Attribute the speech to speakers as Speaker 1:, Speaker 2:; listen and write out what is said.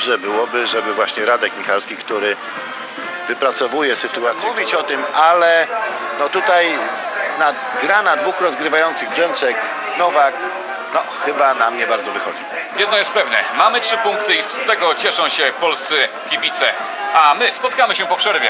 Speaker 1: dobrze byłoby, żeby właśnie Radek Michalski, który wypracowuje sytuację, mówić o tym, ale no tutaj na, gra na dwóch rozgrywających Brzęczek, Nowak, no chyba nam nie bardzo wychodzi.
Speaker 2: Jedno jest pewne, mamy trzy punkty i z tego cieszą się polscy kibice. A my spotkamy się po przerwie.